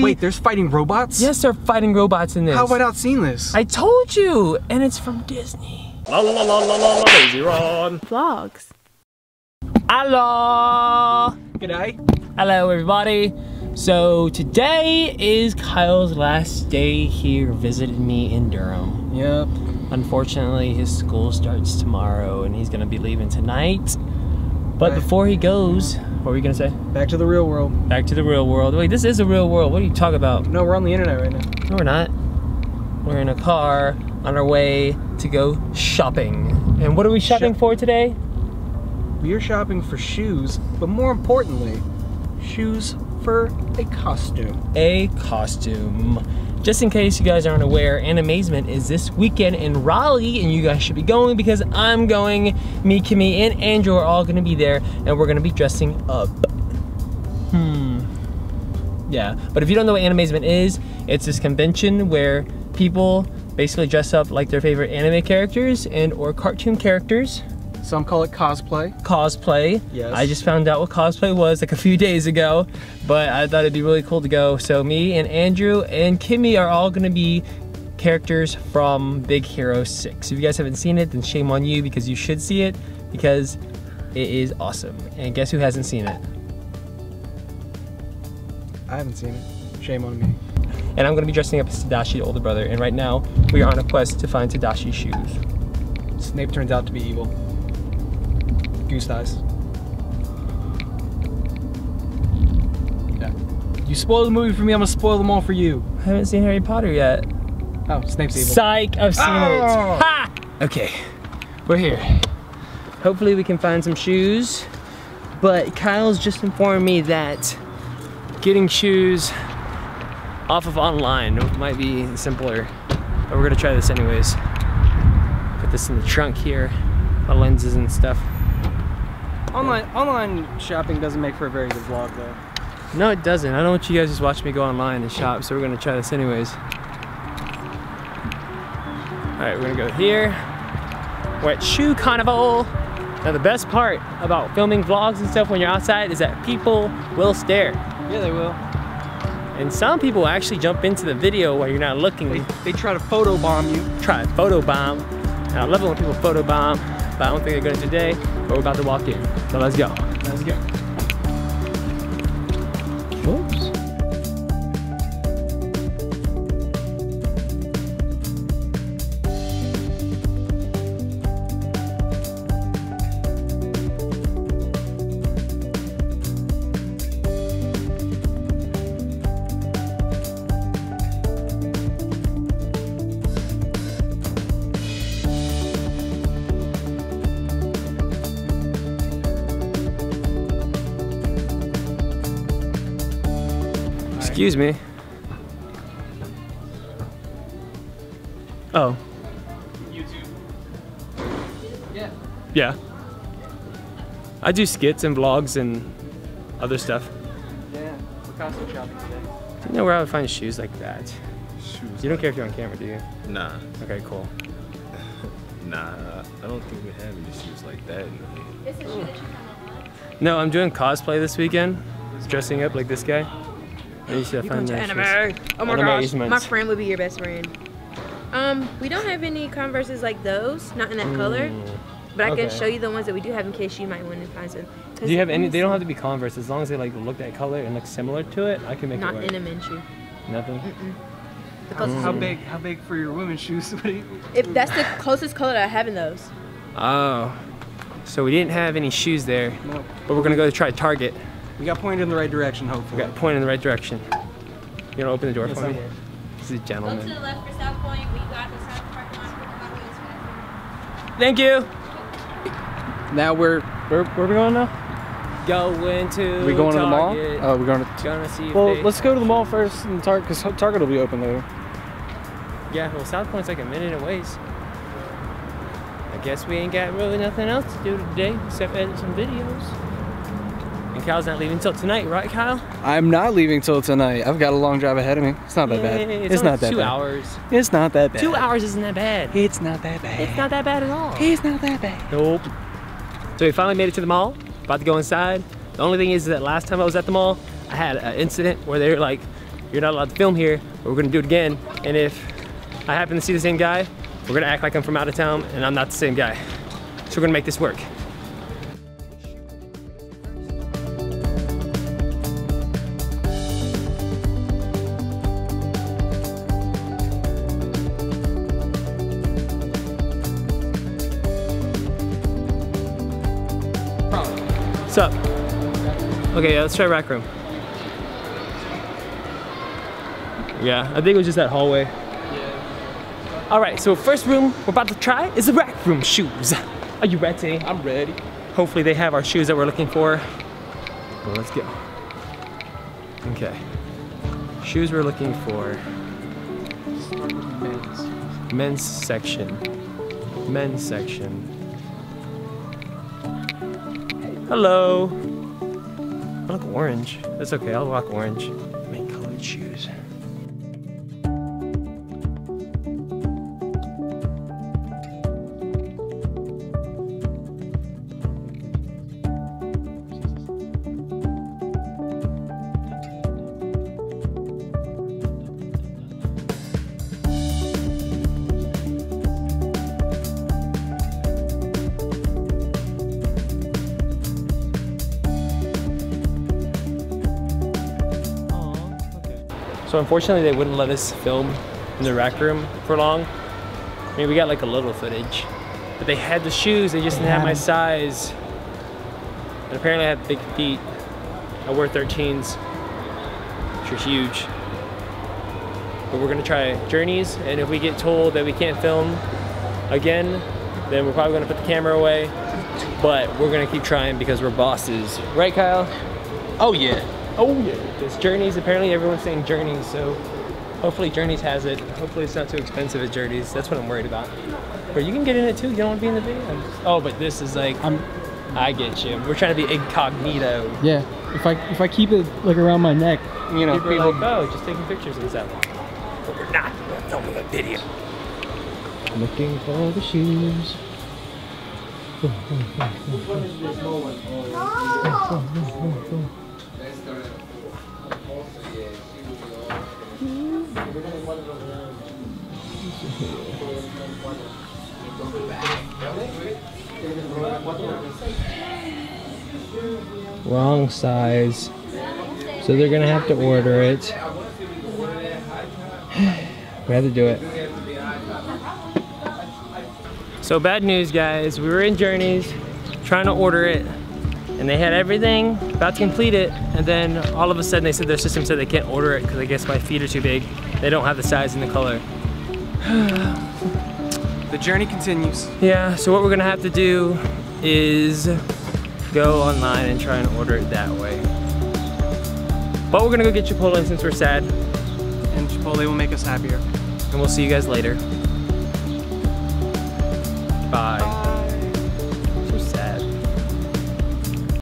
movie. Wait, there's fighting robots? Yes, they're fighting robots in this. How have I not seen this? I told you, and it's from Disney. La la la la la la lazy Ron. Vlogs. Hello. G'day. Hello, everybody. So today is Kyle's last day here visiting me in Durham. Yep. Unfortunately, his school starts tomorrow, and he's gonna be leaving tonight. But Right. before he goes, what were you gonna say? Back to the real world. Back to the real world. Wait, this is a real world. What are you talking about? No, we're on the internet right now. No, we're not. We're in a car on our way to go shopping. And what are we shopping Shop- for today? We are shopping for shoes, but more importantly, shoes for a costume. A costume. Just in case you guys aren't aware, Animazement is this weekend in Raleigh, and you guys should be going because I'm going. Me, Kimmy, and Andrew are all gonna be there, and we're gonna be dressing up. Hmm. Yeah, but if you don't know what Animazement is, it's this convention where people basically dress up like their favorite anime characters and or cartoon characters Some call it cosplay. cosplay. Yes. I just found out what cosplay was like a few days ago, but I thought it'd be really cool to go. So me and Andrew and Kimmy are all gonna be characters from Big Hero 6. If you guys haven't seen it, then shame on you because you should see it because it is awesome. And guess who hasn't seen it? I haven't seen it. Shame on me. And I'm gonna be dressing up as Tadashi, the older brother. And right now, we are on a quest to find Tadashi's shoes. Snape turns out to be evil. Goose eyes. Yeah. You spoil the movie for me, I'm gonna spoil them all for you. I haven't seen Harry Potter yet. Oh, Snape's evil. Psych, I've seen Oh. it. Ha! Okay, we're here. Hopefully we can find some shoes. But Kyle's just informed me that getting shoes off of online might be simpler. But we're gonna try this anyways. Put this in the trunk here, my lenses and stuff. Online online shopping doesn't make for a very good vlog though. No, it doesn't. I don't want you guys just watch me go online and shop, so we're gonna try this anyways. All right, we're gonna go here. We're at Shoe Carnival. Now the best part about filming vlogs and stuff when you're outside is that people will stare. Yeah, they will. And some people actually jump into the video while you're not looking. They, they try to photobomb you. try to photobomb. And I love it when people photobomb, but I don't think they're gonna today, but we're about to walk in. So let's go. Let's go. Whoops. Excuse me. Oh. YouTube. Yeah. Yeah. I do skits and vlogs and other stuff. Yeah. We're costume shopping today. Do you know where I would find shoes like that? Shoes. You don't care if you're on camera, do you? Nah, Okay, cool. nah. I don't think we have any shoes like that in here. No, I'm doing cosplay this weekend. Dressing up like this guy. I need to find nice shoes. Anime. Oh my Anime gosh, easements. my friend would be your best friend. Um, we don't have any Converses like those, not in that color. But I can show you the ones that we do have in case you might want to find some. 'Cause Do you have any? They don't have to be Converse. As long as they like look that color and look similar to it, I can make Not it work. in a men's shoe. Nothing. The closest How big? How big for your women's shoes? What If that's the closest color that I have in those. Oh. So we didn't have any shoes there, no. but we're gonna go try Target. We got pointed in the right direction, hopefully. We hopefully. got point in the right direction. You wanna open the door Yes, for I me? will. This is a Go to gentleman. the left for South Point. We got the South parking lot. Thank you. Now we're Where, where are we going now? Going to. we going to the mall? Oh, we're going to. Gonna see. Well, let's go to the mall first and Target because Target will be open later. Yeah, well, South Point's like a minute away. so I guess we ain't got really nothing else to do today except edit some videos. Kyle's not leaving until tonight, right, Kyle? I'm not leaving till tonight. I've got a long drive ahead of me. It's not that bad. Yay, It's, only not that two bad. hours. It's not that bad. Two hours isn't that bad. It's not that bad. It's not that bad at all. It's not that bad. Nope. So we finally made it to the mall. About to go inside. The only thing is that last time I was at the mall, I had an incident where they were like you're not allowed to film here, but we're gonna do it again. And if I happen to see the same guy, we're gonna act like I'm from out of town and I'm not the same guy. So we're gonna make this work. Up? Okay, yeah, let's try rack room. Yeah, I think it was just that hallway. All right, so first room we're about to try is the rack room shoes. Are you ready? I'm ready. Hopefully they have our shoes that we're looking for. Well, let's go. Okay. Shoes we're looking for. Men's. Men's section. Men's section. Hello. I look orange. That's okay, I'll rock orange. Main colored shoes. So unfortunately they wouldn't let us film in the rack room for long. I mean we got like a little footage. But they had the shoes, they just didn't have my size. And apparently I have big feet. I wear 13s, which are huge. But we're gonna try Journeys, and if we get told that we can't film again, then we're probably gonna put the camera away. But we're gonna keep trying because we're bosses. Right, Kyle? Oh yeah. Oh yeah. This Journeys, apparently everyone's saying Journeys, so hopefully Journeys has it. Hopefully it's not too expensive at Journeys. That's what I'm worried about. But you can get in it too. You don't want to be in the video. Oh, but this is like, I'm I get you. We're trying to be incognito. yeah. If I if I keep it like around my neck, You know, People, people. are like, oh, just taking pictures and stuff. But we're not. We're filming a video. looking for the shoes. Wrong size. So they're gonna have to order it. we had to do it. So bad news guys, we were in Journeys trying to order it and they had everything about to complete it and then all of a sudden they said their system said they can't order it because I guess my feet are too big. They don't have the size and the color. the journey continues. Yeah, so what we're gonna have to do is go online and try and order it that way. But we're gonna go get Chipotle since we're sad. And Chipotle will make us happier. And we'll see you guys later. Bye.